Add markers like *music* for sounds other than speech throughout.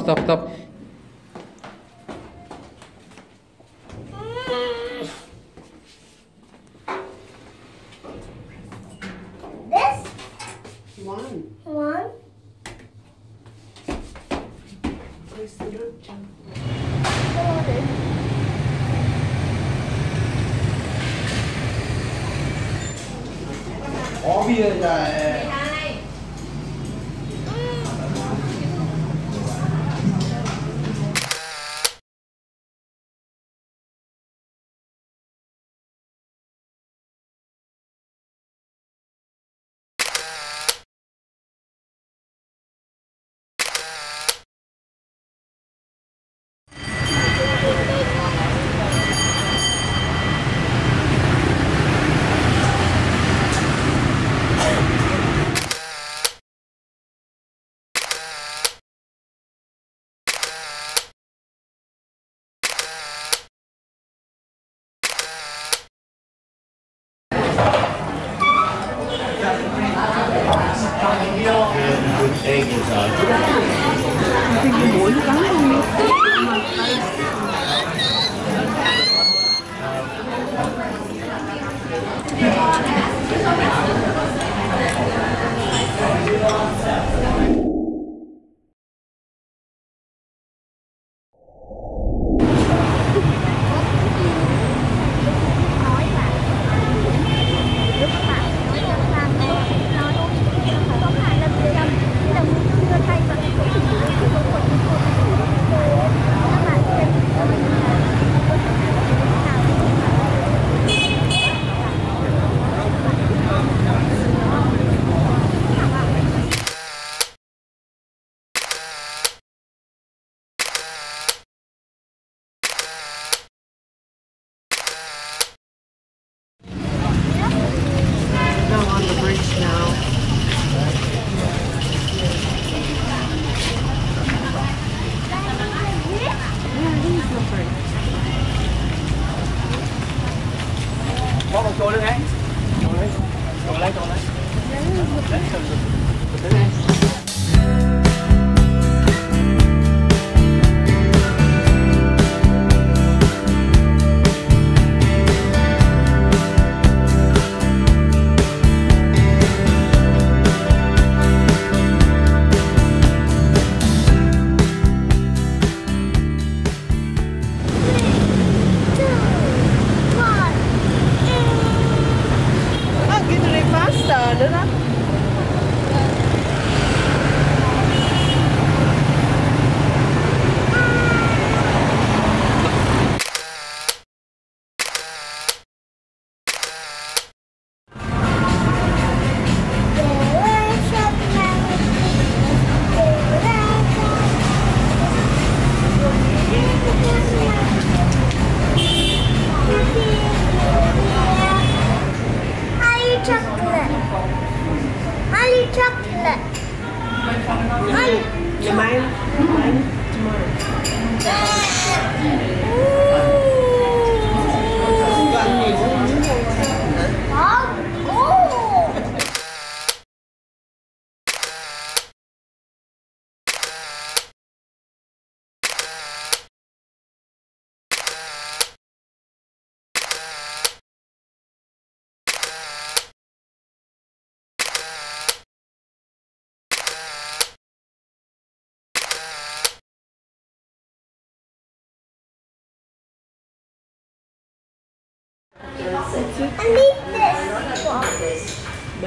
stop, stop, stop. This One. one. Where's the root jump? Có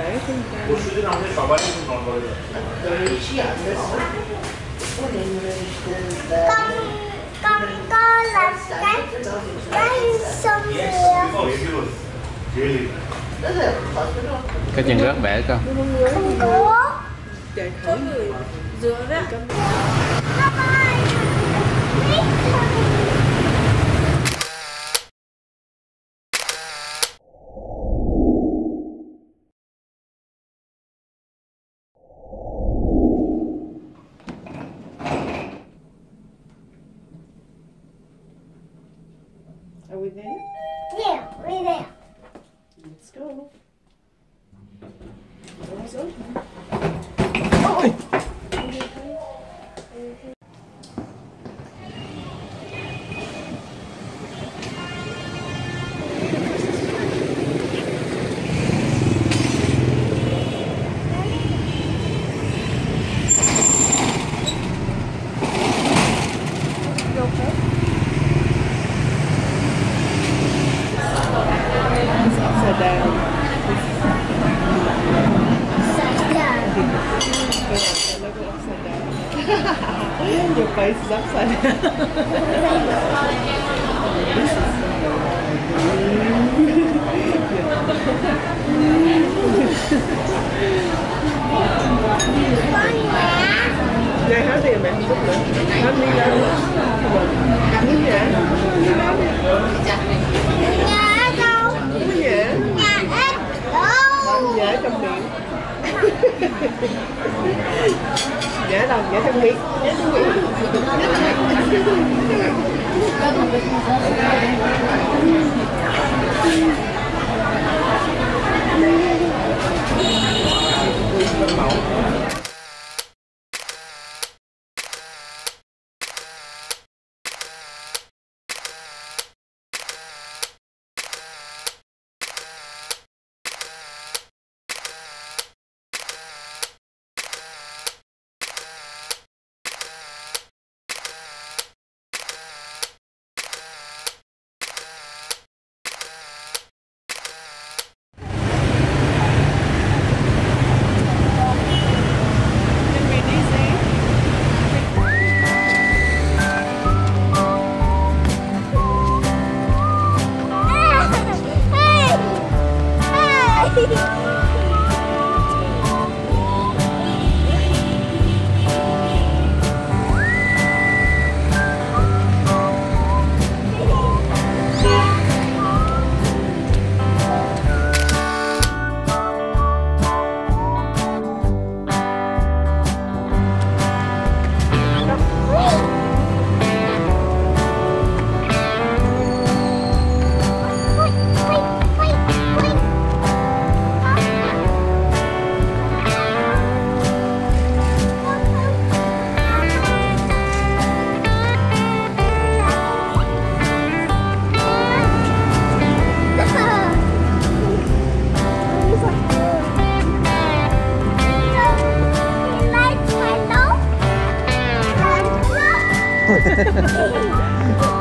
this. Để không can. Con con có làm cái cái xong kìa. Cái chân rớt bể con. Không có. Để thử người dừa đó. Down. Your face is upside mẹ, chút nữa. Hát đi ra. Cắn đi nhẹ. Nhà đâu? Nhà ít đâu? Nhẹ trong miệng dễ đâu, dễ thương miệng. Nhẹ trong miệng. Can Aww. *laughs*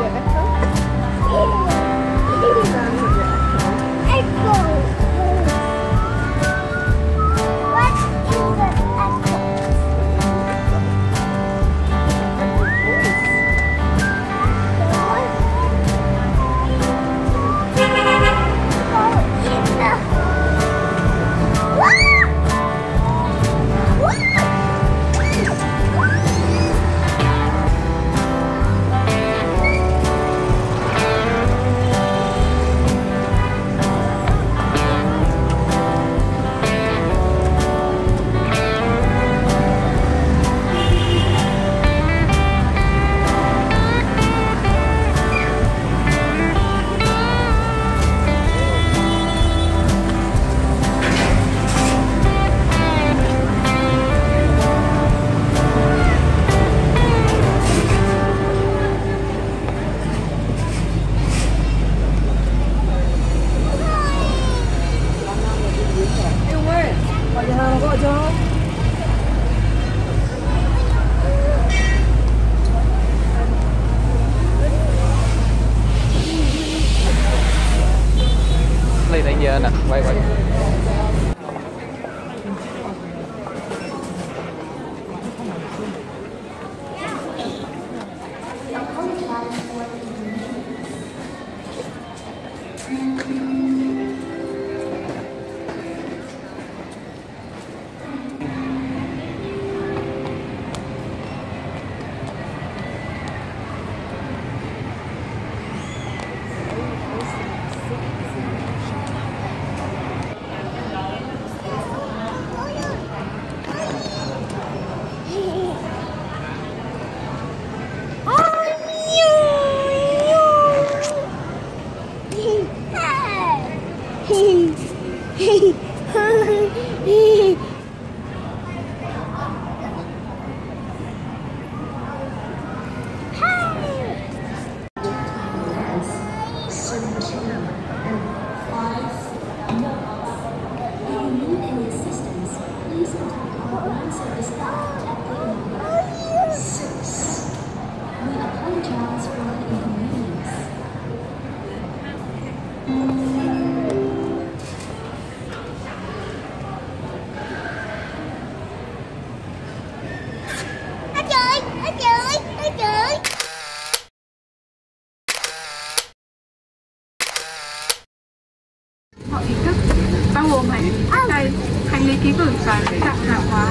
mọi thức, bao gồm hành tay, hành lý ký gửi và dạng hàng hóa.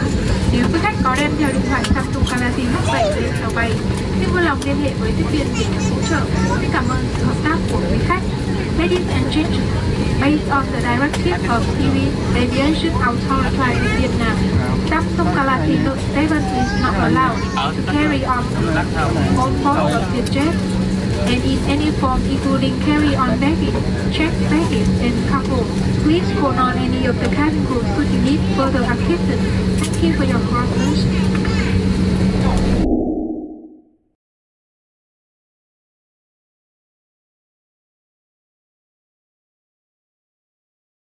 Nếu quý khách có đem theo điện thoại Samsung Galaxy H7 lên tàu bay, xin vui lòng liên hệ với tiếp viên để được hỗ trợ. Xin cảm ơn sự hợp tác của quý khách. Ladies and gentlemen, based on the directive of TV Aviation Authority in Vietnam, Samsung Galaxy Note 7 is not allowed to carry on board board of the jet and in any form including carry-on baggage, checked baggage, and cargo. Please call on any of the cabin crew should you need further assistance. Thank you for your cooperation.